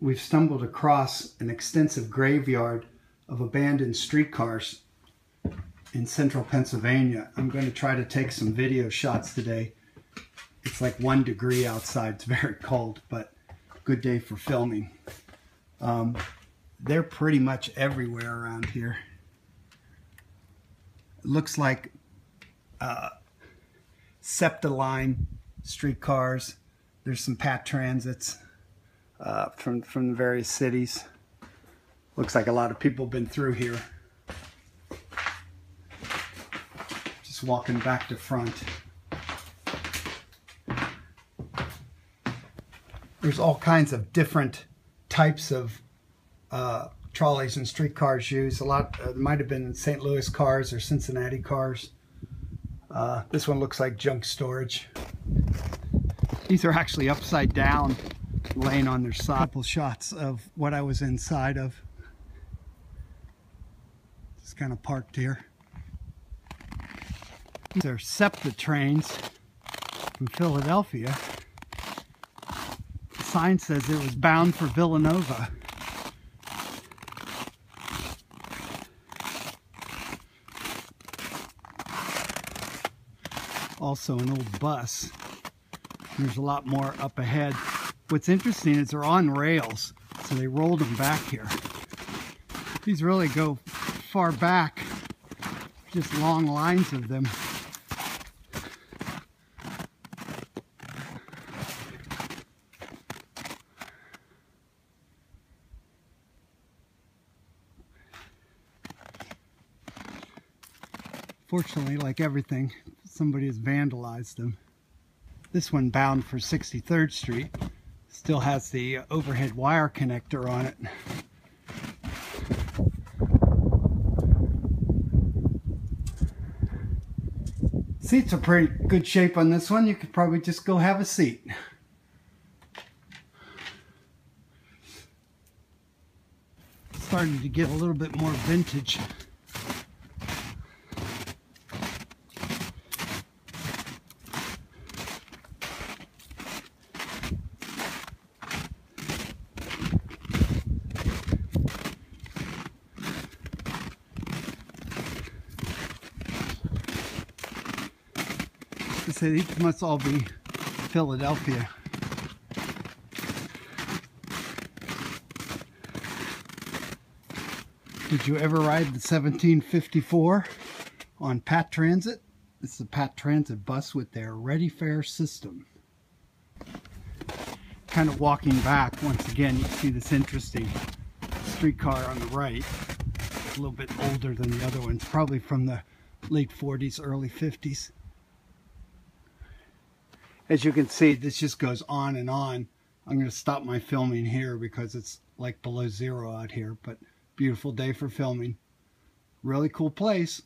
we've stumbled across an extensive graveyard of abandoned streetcars in central Pennsylvania. I'm going to try to take some video shots today. It's like one degree outside. It's very cold, but good day for filming. Um, they're pretty much everywhere around here. It looks like uh, SEPTA line streetcars. There's some Pat transits uh, from, from the various cities. Looks like a lot of people have been through here. Just walking back to front. There's all kinds of different types of uh, trolleys and streetcars used. A lot, uh, might have been St. Louis cars or Cincinnati cars. Uh, this one looks like junk storage. These are actually upside down, laying on their side. Couple shots of what I was inside of. Just kind of parked here. These are SEPTA trains from Philadelphia. The sign says it was bound for Villanova. Also an old bus. There's a lot more up ahead. What's interesting is they're on rails, so they rolled them back here. These really go far back, just long lines of them. Fortunately, like everything, somebody has vandalized them. This one bound for 63rd Street still has the overhead wire connector on it. Seats are pretty good shape on this one. You could probably just go have a seat. Starting to get a little bit more vintage. I said these must all be Philadelphia. Did you ever ride the 1754 on Pat Transit? It's the Pat Transit bus with their Ready Fare system. Kind of walking back, once again, you see this interesting streetcar on the right. It's a little bit older than the other ones, probably from the late 40s, early 50s as you can see, this just goes on and on. I'm going to stop my filming here because it's like below zero out here, but beautiful day for filming. Really cool place.